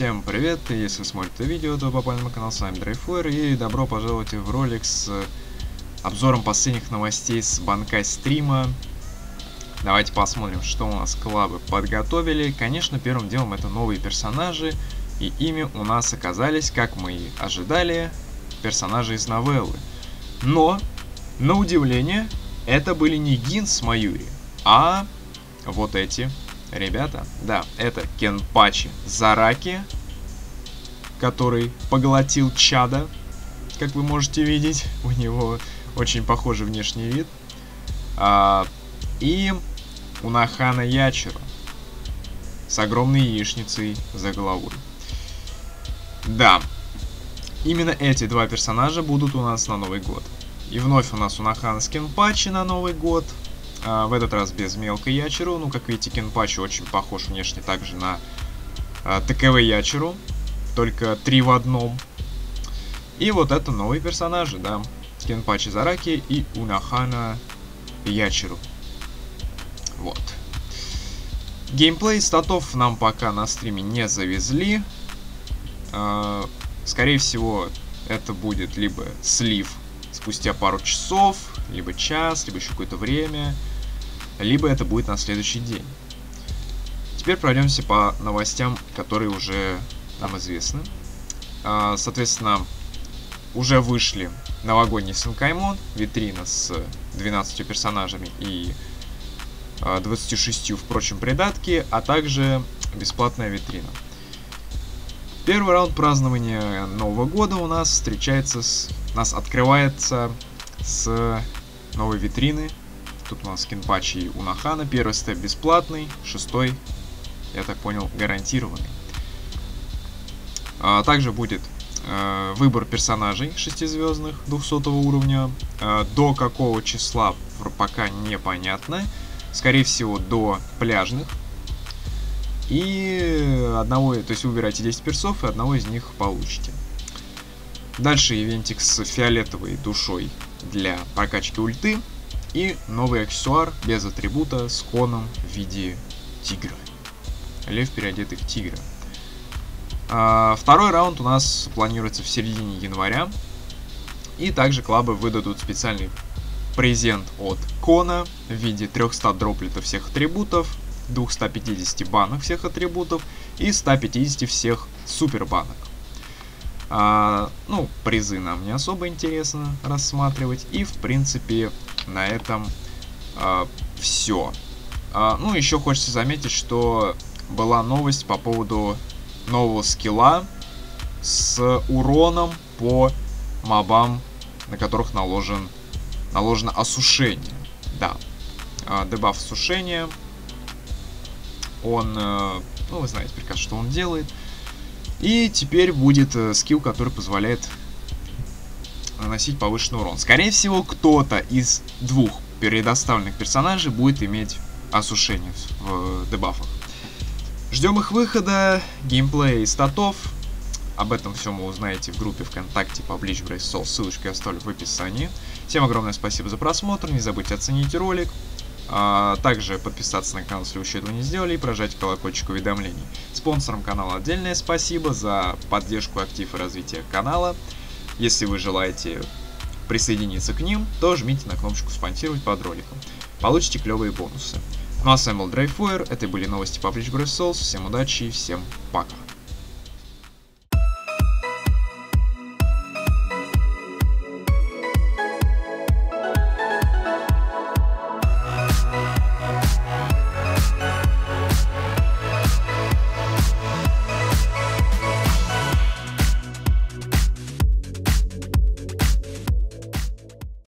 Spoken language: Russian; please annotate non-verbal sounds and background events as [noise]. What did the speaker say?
Всем привет, если смотрите видео, то попали на канал, с вами Дрейфуэр, и добро пожаловать в ролик с обзором последних новостей с банка стрима. Давайте посмотрим, что у нас клабы подготовили. Конечно, первым делом это новые персонажи, и ими у нас оказались, как мы и ожидали, персонажи из новеллы. Но, на удивление, это были не Гин с Маюри, а вот эти ребята. Да, это Кенпачи Зараки, который поглотил чада, как вы можете видеть. [laughs] У него очень похожий внешний вид. А, и Унахана Ячеру с огромной яичницей за головой. Да, именно эти два персонажа будут у нас на Новый год. И вновь у нас Унахана с Кенпачи на Новый год. А, в этот раз без мелкой Ячеру. Ну, как видите, Кенпачи очень похож внешне также на а, ТКВ Ячеру. Только три в одном. И вот это новые персонажи, да. Кенпачи Зараки и Унахана Ячеру. Вот. Геймплей статов нам пока на стриме не завезли. А, скорее всего, это будет либо слив спустя пару часов, либо час, либо еще какое-то время либо это будет на следующий день. Теперь пройдемся по новостям, которые уже нам известны. А, соответственно, уже вышли новогодний Синкаймон, витрина с 12 персонажами и 26, а, впрочем, придатки, а также бесплатная витрина. Первый раунд празднования Нового года у нас встречается с... нас открывается с новой витрины Тут у нас скинпатчи и Унахана. Первый степ бесплатный, шестой, я так понял, гарантированный. А, также будет э, выбор персонажей шестизвездных 200 уровня. Э, до какого числа пока непонятно. Скорее всего, до пляжных. И одного, то есть выбирайте 10 персов, и одного из них получите. Дальше ивентик с фиолетовой душой для прокачки ульты. И новый аксессуар без атрибута с коном в виде тигра. Лев, переодетый в тигра. А, второй раунд у нас планируется в середине января. И также клабы выдадут специальный презент от Кона в виде 300 дроплетов всех атрибутов, 250 банок всех атрибутов и 150 всех супер банок. А, ну, призы нам не особо интересно рассматривать. И, в принципе, на этом а, все. А, ну, еще хочется заметить, что была новость по поводу нового скилла с уроном по мобам, на которых наложен, наложено осушение. Да, а, дебаф осушения. Он, э, ну, вы знаете прекрасно, что он делает. И теперь будет э, скилл, который позволяет наносить повышенный урон. Скорее всего, кто-то из двух предоставленных персонажей будет иметь осушение в дебафах. Ждем их выхода, геймплея и статов. Об этом все вы узнаете в группе ВКонтакте по Bleach Brave ссылочку я оставлю в описании. Всем огромное спасибо за просмотр, не забудьте оценить ролик, а, также подписаться на канал, если вы еще этого не сделали, и прожать колокольчик уведомлений. Спонсорам канала отдельное спасибо за поддержку, актив и развитие канала. Если вы желаете присоединиться к ним, то жмите на кнопочку «Спонсировать» под роликом. Получите клевые бонусы. Ну а с вами был Драйфуэр, это были новости по Brave Souls, всем удачи и всем пока.